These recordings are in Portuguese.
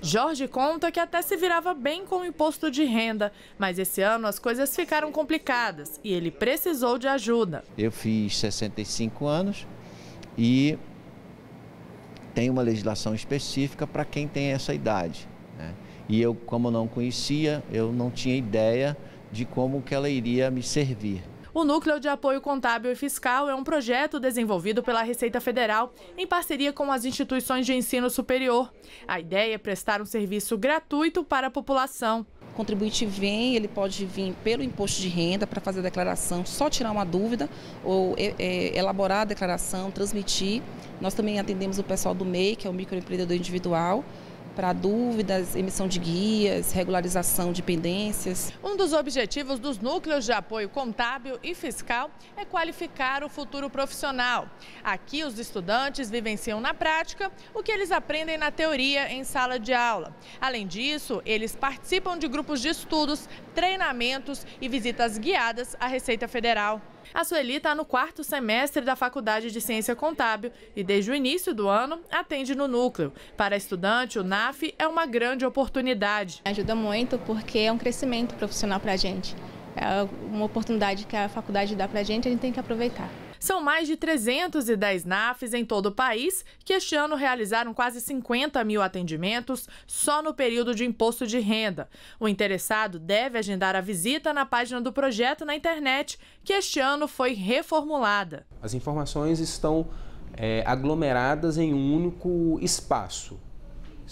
Jorge conta que até se virava bem com o imposto de renda, mas esse ano as coisas ficaram complicadas e ele precisou de ajuda. Eu fiz 65 anos e tem uma legislação específica para quem tem essa idade. Né? E eu, como não conhecia, eu não tinha ideia de como que ela iria me servir. O Núcleo de Apoio Contábil e Fiscal é um projeto desenvolvido pela Receita Federal em parceria com as instituições de ensino superior. A ideia é prestar um serviço gratuito para a população. O contribuinte vem, ele pode vir pelo imposto de renda para fazer a declaração, só tirar uma dúvida ou é, é, elaborar a declaração, transmitir. Nós também atendemos o pessoal do MEI, que é o microempreendedor individual, para dúvidas, emissão de guias, regularização de pendências. Um dos objetivos dos núcleos de apoio contábil e fiscal é qualificar o futuro profissional. Aqui, os estudantes vivenciam na prática o que eles aprendem na teoria em sala de aula. Além disso, eles participam de grupos de estudos, treinamentos e visitas guiadas à Receita Federal. A Sueli está no quarto semestre da Faculdade de Ciência Contábil e, desde o início do ano, atende no núcleo. Para a estudante, o NAF é uma grande oportunidade. Ajuda muito porque é um crescimento profissional para a gente. É uma oportunidade que a faculdade dá para a gente, a gente tem que aproveitar. São mais de 310 NAFs em todo o país que este ano realizaram quase 50 mil atendimentos só no período de imposto de renda. O interessado deve agendar a visita na página do projeto na internet, que este ano foi reformulada. As informações estão é, aglomeradas em um único espaço.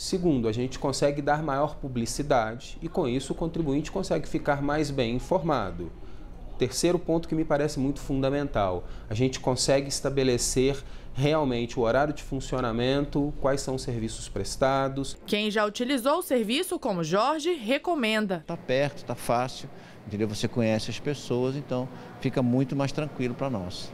Segundo, a gente consegue dar maior publicidade e, com isso, o contribuinte consegue ficar mais bem informado. Terceiro ponto que me parece muito fundamental: a gente consegue estabelecer realmente o horário de funcionamento, quais são os serviços prestados. Quem já utilizou o serviço, como Jorge, recomenda. Está perto, está fácil, entendeu? Você conhece as pessoas, então fica muito mais tranquilo para nós.